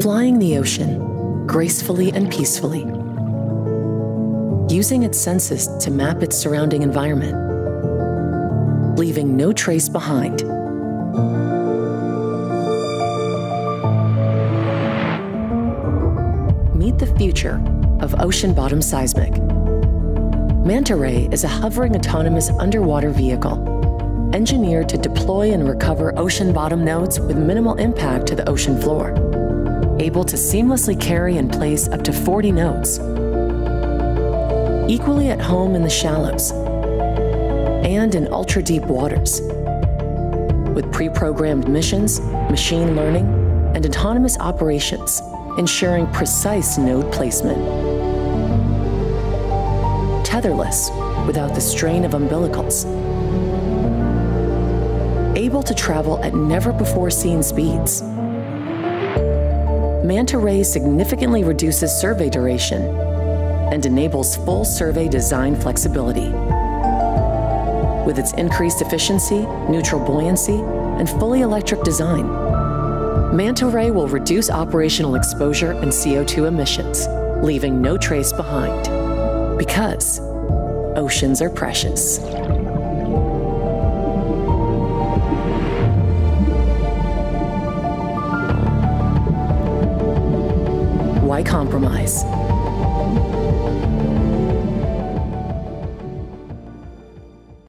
flying the ocean gracefully and peacefully, using its senses to map its surrounding environment, leaving no trace behind. Meet the future of ocean bottom seismic. MantaRay is a hovering autonomous underwater vehicle engineered to deploy and recover ocean bottom nodes with minimal impact to the ocean floor, able to seamlessly carry and place up to 40 nodes, equally at home in the shallows and in ultra deep waters. With pre programmed missions, machine learning, and autonomous operations, ensuring precise node placement. Tetherless, without the strain of umbilicals. Able to travel at never before seen speeds. MantaRay significantly reduces survey duration and enables full survey design flexibility. With its increased efficiency, neutral buoyancy, and fully electric design, MantaRay will reduce operational exposure and CO2 emissions, leaving no trace behind. Because oceans are precious. compromise.